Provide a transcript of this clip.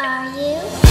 Are you?